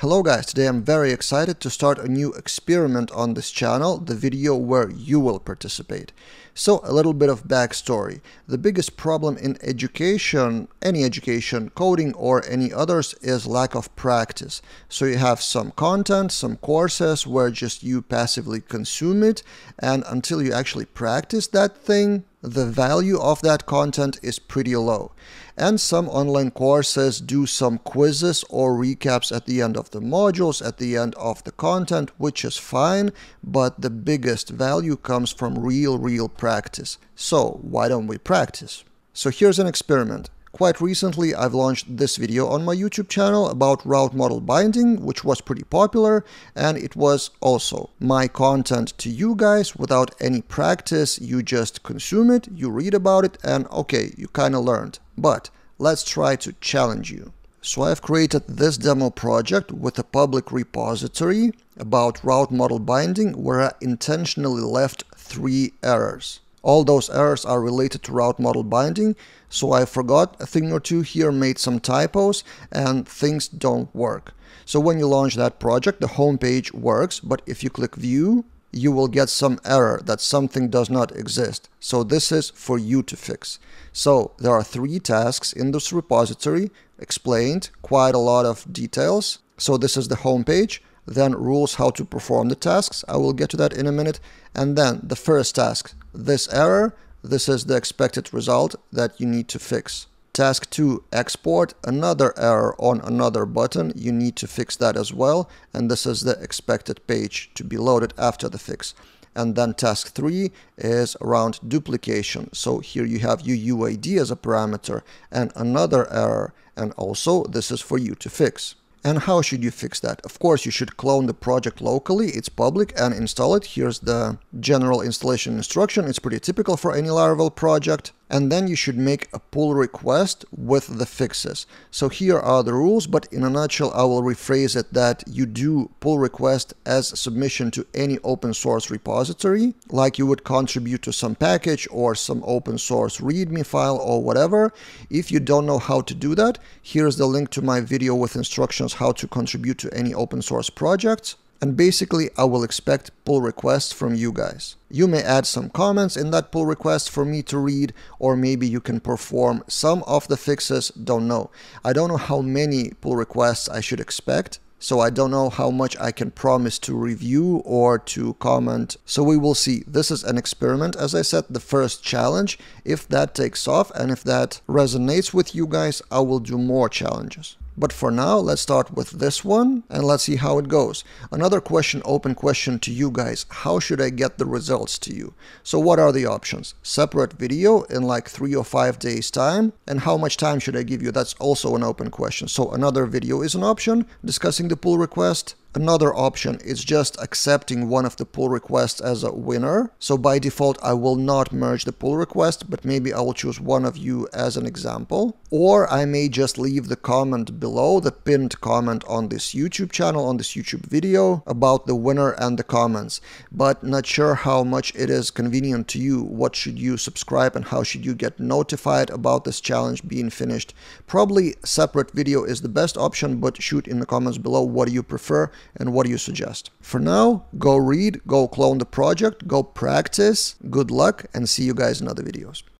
Hello guys, today I'm very excited to start a new experiment on this channel, the video where you will participate. So a little bit of backstory. The biggest problem in education, any education, coding or any others is lack of practice. So you have some content, some courses where just you passively consume it and until you actually practice that thing, the value of that content is pretty low. And some online courses do some quizzes or recaps at the end of the modules, at the end of the content, which is fine, but the biggest value comes from real, real practice. So why don't we practice? So here's an experiment. Quite recently, I've launched this video on my YouTube channel about route model binding, which was pretty popular, and it was also my content to you guys without any practice. You just consume it, you read about it, and okay, you kind of learned. But let's try to challenge you. So I've created this demo project with a public repository about route model binding where I intentionally left three errors. All those errors are related to route model binding, so I forgot a thing or two here, made some typos, and things don't work. So when you launch that project, the home page works, but if you click View, you will get some error that something does not exist. So this is for you to fix. So there are three tasks in this repository, explained, quite a lot of details. So this is the homepage then rules how to perform the tasks. I will get to that in a minute. And then the first task, this error, this is the expected result that you need to fix. Task 2, export another error on another button. You need to fix that as well. And this is the expected page to be loaded after the fix. And then task 3 is around duplication. So here you have UUID as a parameter and another error. And also this is for you to fix. And how should you fix that? Of course, you should clone the project locally, it's public, and install it. Here's the general installation instruction. It's pretty typical for any Laravel project and then you should make a pull request with the fixes. So here are the rules, but in a nutshell, I will rephrase it that you do pull request as submission to any open source repository, like you would contribute to some package or some open source README file or whatever. If you don't know how to do that, here's the link to my video with instructions how to contribute to any open source projects. And basically, I will expect pull requests from you guys. You may add some comments in that pull request for me to read, or maybe you can perform some of the fixes, don't know. I don't know how many pull requests I should expect, so I don't know how much I can promise to review or to comment. So we will see. This is an experiment, as I said, the first challenge. If that takes off and if that resonates with you guys, I will do more challenges. But for now, let's start with this one and let's see how it goes. Another question, open question to you guys. How should I get the results to you? So what are the options? Separate video in like three or five days time. And how much time should I give you? That's also an open question. So another video is an option discussing the pull request. Another option is just accepting one of the pull requests as a winner. So by default, I will not merge the pull request, but maybe I will choose one of you as an example. Or I may just leave the comment below, the pinned comment on this YouTube channel, on this YouTube video about the winner and the comments. But not sure how much it is convenient to you. What should you subscribe and how should you get notified about this challenge being finished? Probably separate video is the best option, but shoot in the comments below what do you prefer and what do you suggest? For now, go read, go clone the project, go practice, good luck, and see you guys in other videos.